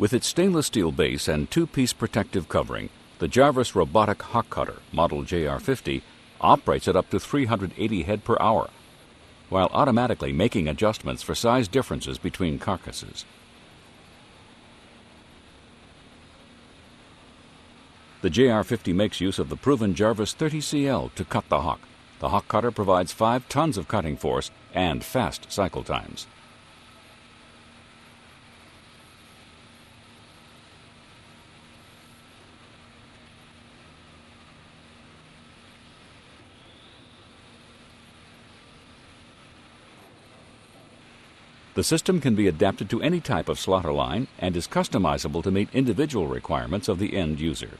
With its stainless steel base and two-piece protective covering, the Jarvis robotic hock cutter, model JR50, operates at up to 380 head per hour, while automatically making adjustments for size differences between carcasses. The JR50 makes use of the proven Jarvis 30CL to cut the hock. The hock cutter provides 5 tons of cutting force and fast cycle times. The system can be adapted to any type of slaughter line and is customizable to meet individual requirements of the end user.